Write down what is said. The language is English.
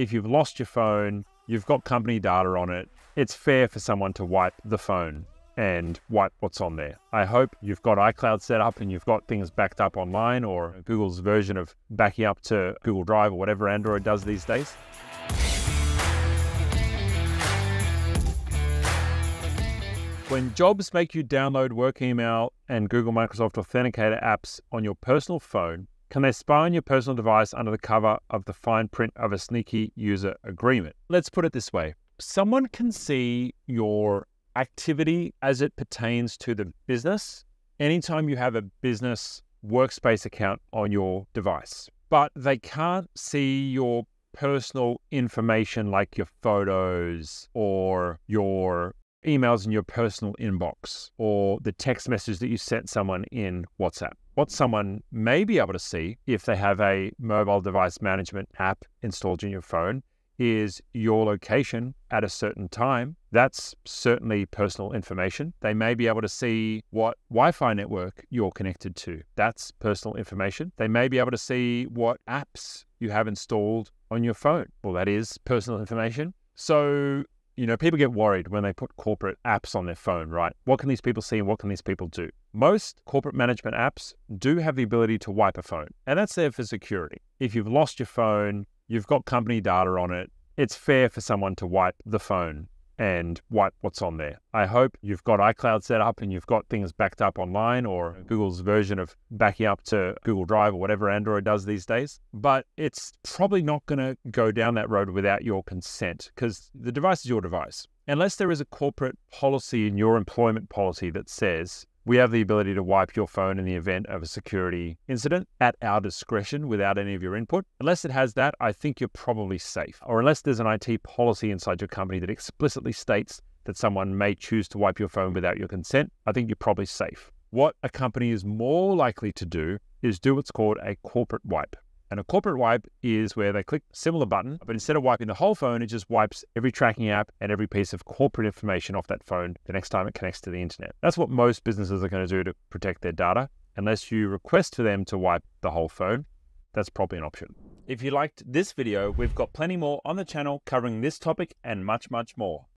if you've lost your phone, you've got company data on it, it's fair for someone to wipe the phone and wipe what's on there. I hope you've got iCloud set up and you've got things backed up online or Google's version of backing up to Google Drive or whatever Android does these days. When jobs make you download work email and Google Microsoft Authenticator apps on your personal phone, can they spy on your personal device under the cover of the fine print of a sneaky user agreement? Let's put it this way someone can see your activity as it pertains to the business anytime you have a business workspace account on your device, but they can't see your personal information like your photos or your emails in your personal inbox or the text message that you sent someone in WhatsApp. What someone may be able to see if they have a mobile device management app installed in your phone is your location at a certain time. That's certainly personal information. They may be able to see what Wi Fi network you're connected to. That's personal information. They may be able to see what apps you have installed on your phone. Well, that is personal information. So you know, people get worried when they put corporate apps on their phone, right? What can these people see and what can these people do? Most corporate management apps do have the ability to wipe a phone, and that's there for security. If you've lost your phone, you've got company data on it, it's fair for someone to wipe the phone and wipe what's on there. I hope you've got iCloud set up and you've got things backed up online or Google's version of backing up to Google Drive or whatever Android does these days. But it's probably not going to go down that road without your consent because the device is your device. Unless there is a corporate policy in your employment policy that says we have the ability to wipe your phone in the event of a security incident at our discretion without any of your input. Unless it has that, I think you're probably safe. Or unless there's an IT policy inside your company that explicitly states that someone may choose to wipe your phone without your consent, I think you're probably safe. What a company is more likely to do is do what's called a corporate wipe. And a corporate wipe is where they click similar button, but instead of wiping the whole phone, it just wipes every tracking app and every piece of corporate information off that phone the next time it connects to the internet. That's what most businesses are going to do to protect their data. Unless you request for them to wipe the whole phone, that's probably an option. If you liked this video, we've got plenty more on the channel covering this topic and much, much more.